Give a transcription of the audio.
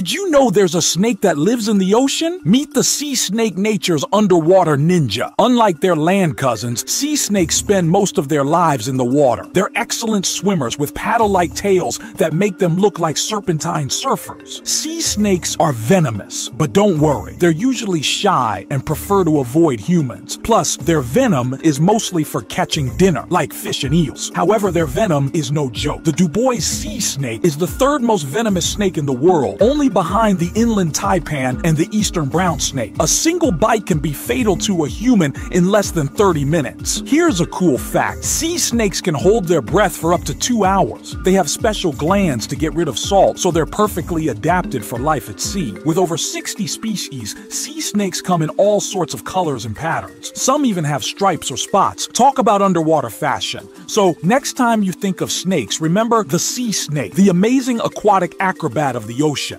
Did you know there's a snake that lives in the ocean? Meet the sea snake nature's underwater ninja. Unlike their land cousins, sea snakes spend most of their lives in the water. They're excellent swimmers with paddle-like tails that make them look like serpentine surfers. Sea snakes are venomous, but don't worry. They're usually shy and prefer to avoid humans. Plus, their venom is mostly for catching dinner, like fish and eels. However, their venom is no joke. The Du Bois sea snake is the third most venomous snake in the world, only behind the inland taipan and the eastern brown snake. A single bite can be fatal to a human in less than 30 minutes. Here's a cool fact. Sea snakes can hold their breath for up to two hours. They have special glands to get rid of salt, so they're perfectly adapted for life at sea. With over 60 species, sea snakes come in all sorts of colors and patterns. Some even have stripes or spots. Talk about underwater fashion. So, next time you think of snakes, remember the sea snake, the amazing aquatic acrobat of the ocean.